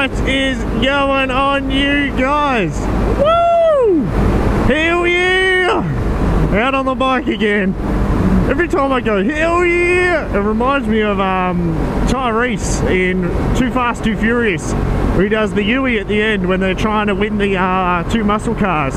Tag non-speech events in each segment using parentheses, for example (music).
What is going on, you guys? Woo! Hell yeah! Out on the bike again. Every time I go, hell yeah! It reminds me of um, Tyrese in Too Fast, Too Furious, he does the Yui at the end when they're trying to win the uh, two muscle cars.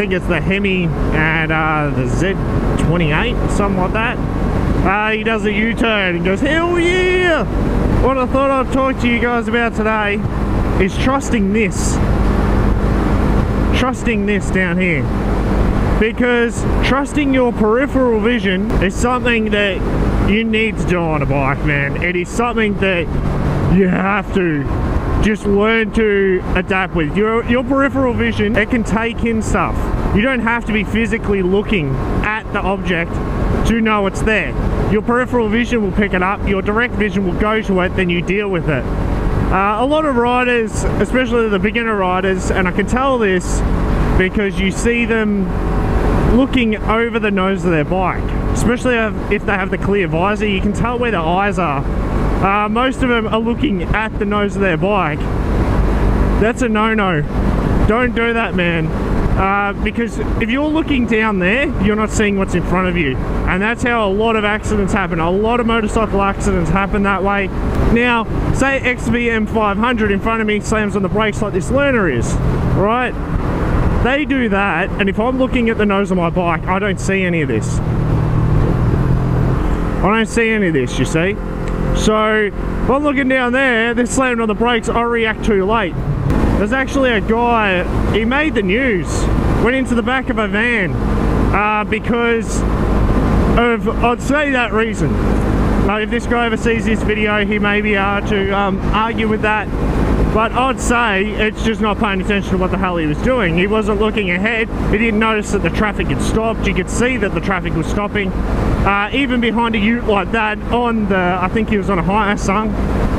Think it's the Hemi and uh, the Z28, something like that. Uh, he does a U-turn and goes, hell yeah! What I thought I'd talk to you guys about today is trusting this. Trusting this down here. Because trusting your peripheral vision is something that you need to do on a bike, man. It is something that you have to just learn to adapt with. Your, your peripheral vision, it can take in stuff. You don't have to be physically looking at the object to know it's there. Your peripheral vision will pick it up, your direct vision will go to it, then you deal with it. Uh, a lot of riders, especially the beginner riders, and I can tell this because you see them looking over the nose of their bike, especially if they have the clear visor, you can tell where the eyes are uh, most of them are looking at the nose of their bike. That's a no-no. Don't do that, man. Uh, because if you're looking down there, you're not seeing what's in front of you. And that's how a lot of accidents happen. A lot of motorcycle accidents happen that way. Now, say XVM 500 in front of me slams on the brakes like this learner is, right? They do that, and if I'm looking at the nose of my bike, I don't see any of this. I don't see any of this, you see? So, if I'm looking down there, they're slamming on the brakes, I react too late. There's actually a guy, he made the news, went into the back of a van uh, because of, I'd say that reason. Like if this guy ever sees this video, he may be able to um, argue with that. But I'd say it's just not paying attention to what the hell he was doing. He wasn't looking ahead. He didn't notice that the traffic had stopped. You could see that the traffic was stopping. Uh, even behind a ute like that, on the, I think he was on a Hyosung,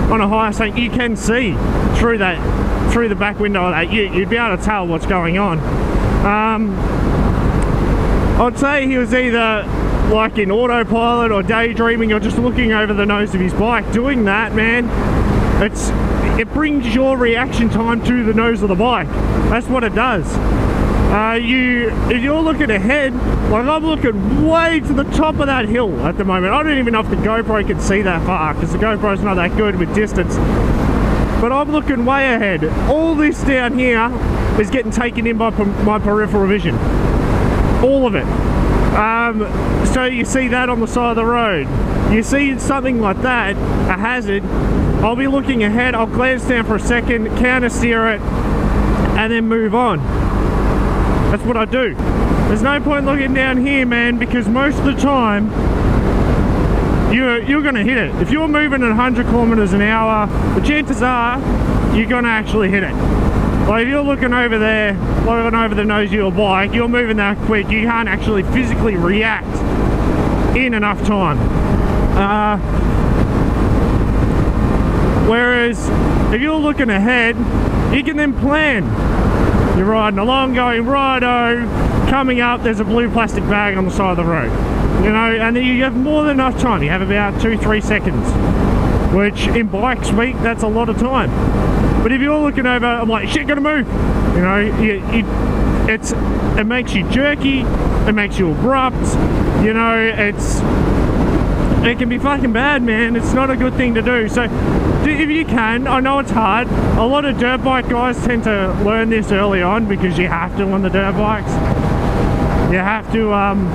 on a Hyosung, you can see through that, through the back window of that ute. You'd be able to tell what's going on. Um, I'd say he was either like in autopilot or daydreaming or just looking over the nose of his bike. Doing that, man, it's it brings your reaction time to the nose of the bike. That's what it does. Uh, you, if you're looking ahead, like I'm looking way to the top of that hill at the moment. I don't even know if the GoPro can see that far because the GoPro's not that good with distance. But I'm looking way ahead. All this down here is getting taken in by my peripheral vision. All of it. Um, so you see that on the side of the road. You see something like that, a hazard, I'll be looking ahead, I'll glance down for a second, counter steer it, and then move on. That's what I do. There's no point looking down here, man, because most of the time, you're, you're gonna hit it. If you're moving at 100 kilometers an hour, the chances are you're gonna actually hit it. Like if you're looking over there, looking over the nose of your bike, you're moving that quick, you can't actually physically react in enough time. Uh, whereas if you're looking ahead, you can then plan. You're riding along, going righto, coming up, there's a blue plastic bag on the side of the road. You know, and you have more than enough time. You have about two, three seconds, which in bike speak, that's a lot of time. But if you're looking over, I'm like, shit, gotta move. You know, you, you, it's it makes you jerky, it makes you abrupt. You know, it's it can be fucking bad, man. It's not a good thing to do. So if you can, I know it's hard. A lot of dirt bike guys tend to learn this early on because you have to on the dirt bikes. You have to um,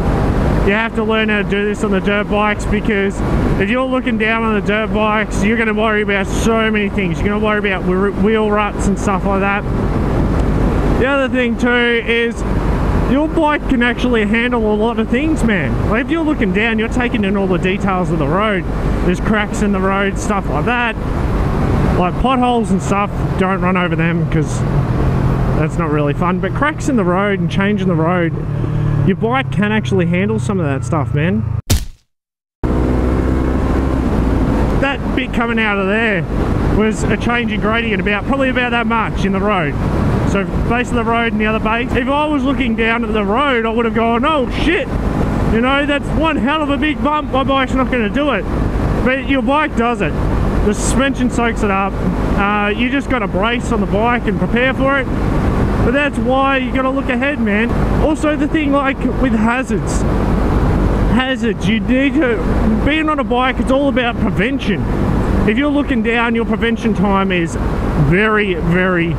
you have to learn how to do this on the dirt bikes because if you're looking down on the dirt bikes, you're going to worry about so many things. You're going to worry about wheel ruts and stuff like that. The other thing too is your bike can actually handle a lot of things, man. Like if you're looking down, you're taking in all the details of the road. There's cracks in the road, stuff like that. Like potholes and stuff, don't run over them because that's not really fun. But cracks in the road and changing the road, your bike can actually handle some of that stuff, man. That bit coming out of there was a change in gradient about, probably about that much in the road. So base of the road and the other base. If I was looking down at the road, I would have gone, oh shit, You know, that's one hell of a big bump. My bike's not going to do it. But your bike does it. The suspension soaks it up. Uh, you just got to brace on the bike and prepare for it. But that's why you got to look ahead, man. Also, the thing like with hazards, hazards, you need to, being on a bike, it's all about prevention. If you're looking down, your prevention time is very, very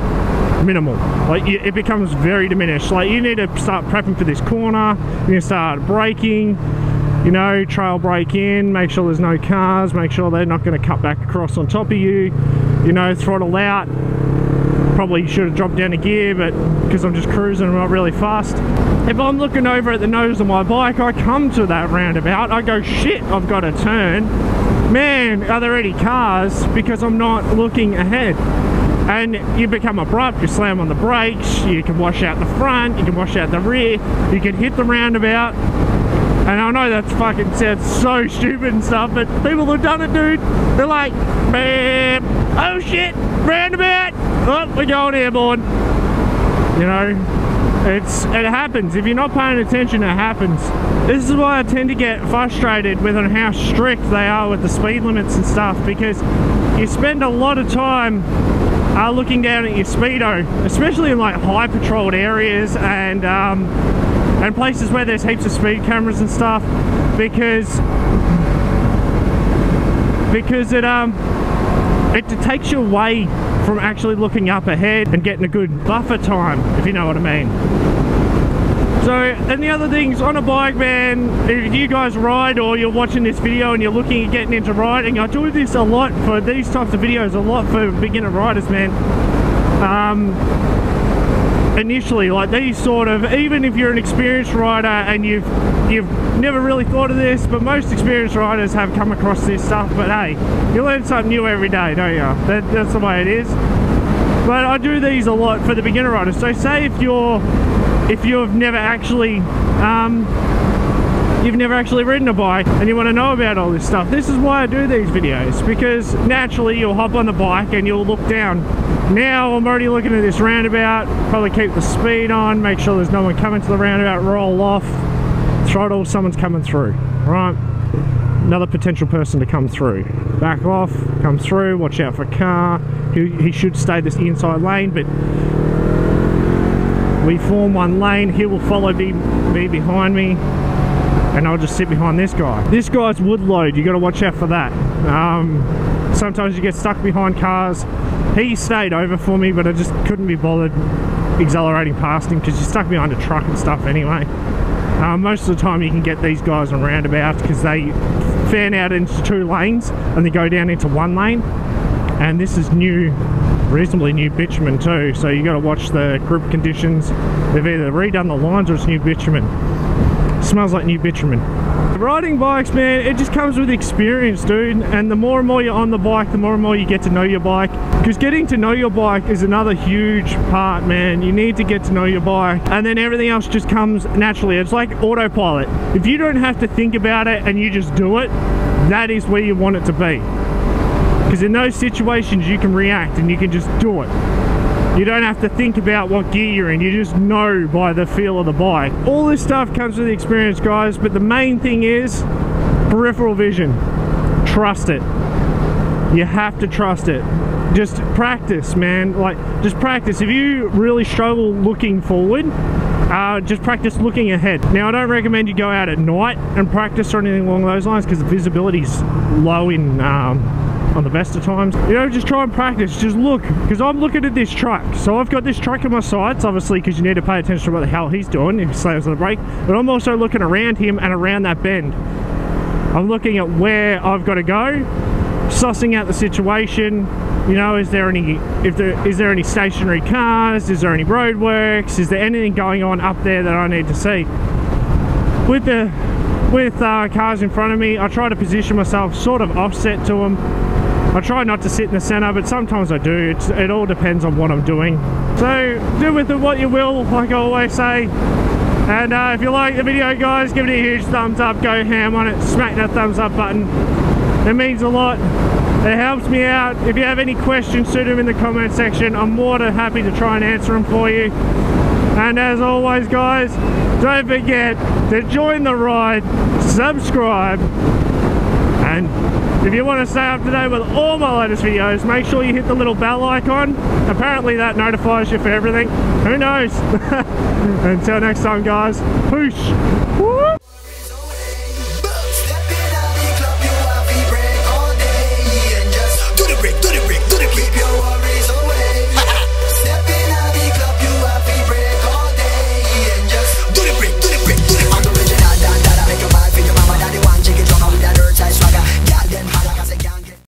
minimal. Like it becomes very diminished. Like you need to start prepping for this corner. You start braking. You know, trail brake in. Make sure there's no cars. Make sure they're not going to cut back across on top of you. You know, throttle out. Probably should have dropped down a gear, but because I'm just cruising, I'm not really fast. If I'm looking over at the nose of my bike, I come to that roundabout. I go, shit, I've got to turn. Man, are there any cars? Because I'm not looking ahead and you become abrupt, you slam on the brakes, you can wash out the front, you can wash out the rear, you can hit the roundabout. And I know that's fucking sounds so stupid and stuff, but people who've done it, dude, they're like, man, oh shit, roundabout, oh, we're going airborne. You know, it's it happens. If you're not paying attention, it happens. This is why I tend to get frustrated with how strict they are with the speed limits and stuff because you spend a lot of time uh, looking down at your speedo, especially in like high patrolled areas and um, and places where there's heaps of speed cameras and stuff, because because it um it takes you away from actually looking up ahead and getting a good buffer time, if you know what I mean. So, and the other things on a bike, man, if you guys ride or you're watching this video and you're looking at getting into riding, I do this a lot for these types of videos, a lot for beginner riders, man. Um, initially like these sort of even if you're an experienced rider and you've you've never really thought of this but most experienced riders have come across this stuff but hey you learn something new every day don't you that, that's the way it is. But I do these a lot for the beginner riders. So say if you're if you've never actually um, never actually ridden a bike and you want to know about all this stuff this is why I do these videos because naturally you'll hop on the bike and you'll look down. Now I'm already looking at this roundabout probably keep the speed on make sure there's no one coming to the roundabout roll off throttle someone's coming through right? Another potential person to come through. Back off come through watch out for car. He, he should stay this inside lane but we form one lane he will follow me, me behind me and I'll just sit behind this guy. This guy's wood load. You got to watch out for that. Um, sometimes you get stuck behind cars. He stayed over for me but I just couldn't be bothered accelerating past him because you're stuck behind a truck and stuff anyway. Uh, most of the time you can get these guys on roundabouts because they fan out into two lanes and they go down into one lane. And this is new reasonably new bitumen too so you got to watch the grip conditions. They've either redone the lines or it's new bitumen smells like new bitumen. Riding bikes man it just comes with experience dude. And the more and more you're on the bike the more and more you get to know your bike. Because getting to know your bike is another huge part man. You need to get to know your bike. And then everything else just comes naturally. It's like autopilot. If you don't have to think about it and you just do it that is where you want it to be. Because in those situations you can react and you can just do it you don't have to think about what gear you're in. You just know by the feel of the bike. All this stuff comes with the experience guys but the main thing is peripheral vision. Trust it. You have to trust it. Just practice man. Like just practice. If you really struggle looking forward uh, just practice looking ahead. Now I don't recommend you go out at night and practice or anything along those lines because the visibility's low in um, on the best of times. You know, just try and practice, just look, because I'm looking at this truck. So I've got this truck in my sights, obviously, because you need to pay attention to what the hell he's doing if he slams on the brake. But I'm also looking around him and around that bend. I'm looking at where I've got to go, sussing out the situation. You know, is there any if there is there any stationary cars? Is there any roadworks? Is there anything going on up there that I need to see? With the with uh, cars in front of me, I try to position myself sort of offset to them I try not to sit in the center, but sometimes I do. It's, it all depends on what I'm doing. So do with it what you will, like I always say. And uh, if you like the video, guys, give it a huge thumbs up. Go ham on it. Smack that thumbs up button. It means a lot. It helps me out. If you have any questions, shoot them in the comment section. I'm more than happy to try and answer them for you. And as always, guys, don't forget to join the ride, subscribe, if you want to stay up to date with all my latest videos, make sure you hit the little bell icon. Apparently that notifies you for everything. Who knows? (laughs) Until next time, guys. Poosh.